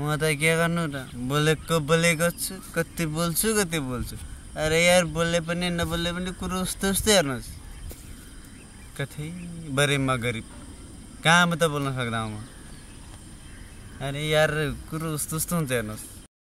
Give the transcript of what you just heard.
म त के गर्नु र? बोलेको बोलेको छु कति बोल्छु कति बोल्छु। अरे यार बोले पनि नबोले पनि कुरो उस्तो उस्तै हेर्नुहोस्। कतै बरेमा गरिब। कहाँ त बोल्न सक्दा म अरे यार कुरो उस्तो उस्तो हुन्छ हेर्नुहोस्।